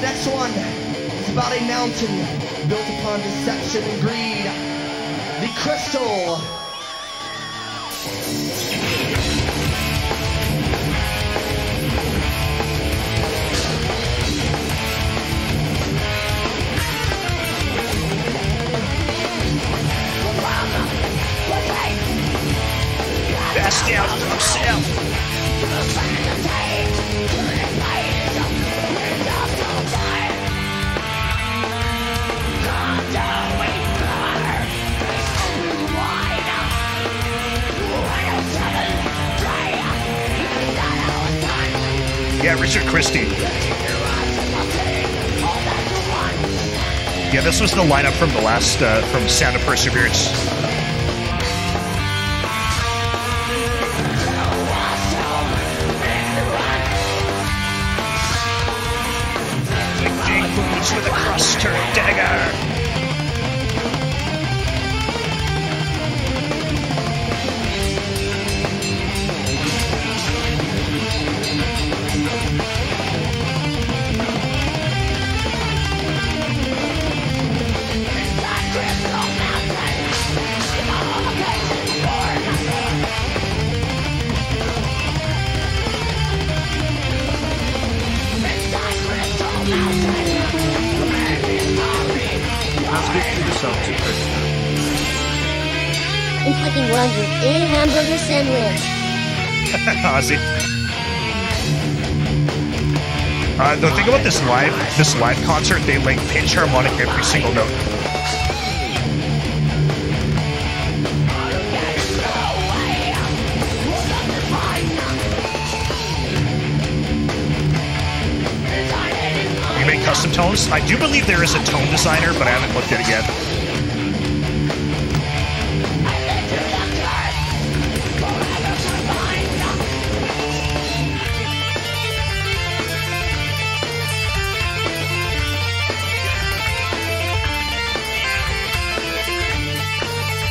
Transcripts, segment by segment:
Next one is about a mountain built upon deception and greed. The crystal. Yeah, Richard Christy. Yeah, this was the lineup from the last, uh, from Sound of Perseverance. Speak to Krishna. Inflicting wounds with a hamburger sandwich. Ozzy. Uh, the thing about this live, this live concert, they like pinch harmonic every single note. Custom tones? I do believe there is a tone designer, but I haven't looked at it yet.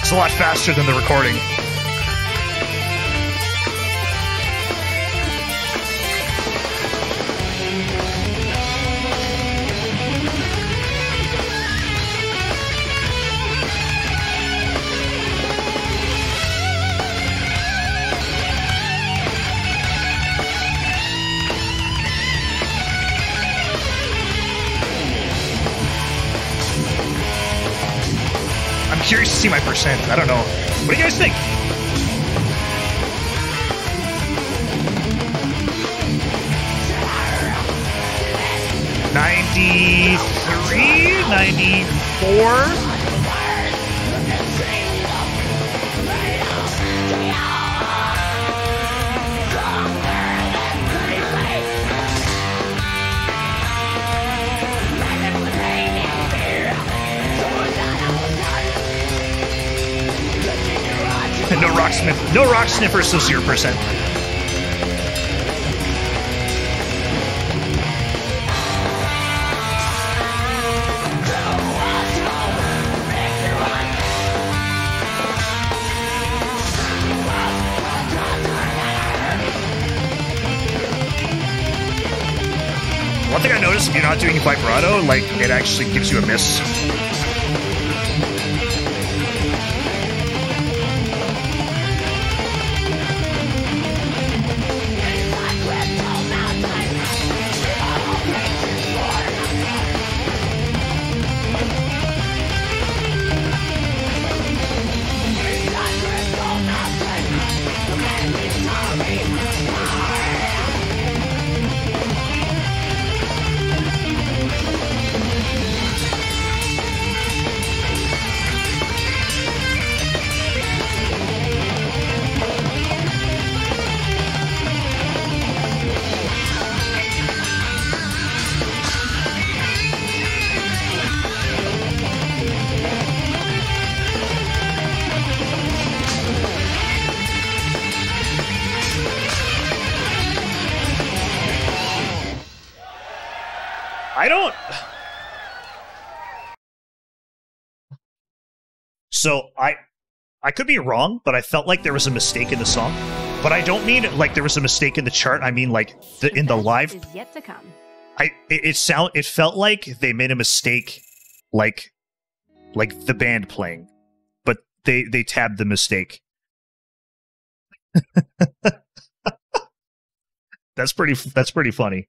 It's a lot faster than the recording. Curious to see my percent. I don't know. What do you guys think? Ninety-three, ninety-four. No rock sniff. No rock sniffers, so zero percent. One thing I noticed if you're not doing vibrato, like it actually gives you a miss. I don't. So I, I could be wrong, but I felt like there was a mistake in the song. But I don't mean like there was a mistake in the chart. I mean like the, in the live. is yet to come. I it, it sound it felt like they made a mistake, like like the band playing, but they they tabbed the mistake. that's pretty. That's pretty funny.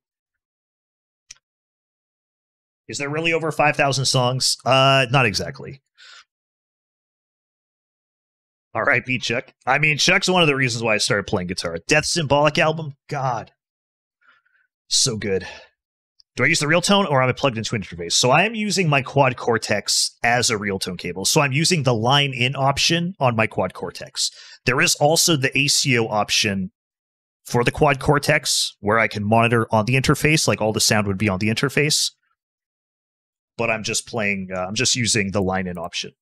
Is there really over five thousand songs? Uh, not exactly. All right, beat Chuck. I mean, Chuck's one of the reasons why I started playing guitar. Death Symbolic album, God, so good. Do I use the real tone or am I plugged into an interface? So I am using my quad cortex as a real tone cable. So I'm using the line in option on my quad cortex. There is also the ACO option for the quad cortex where I can monitor on the interface, like all the sound would be on the interface. But I'm just playing, uh, I'm just using the line in option.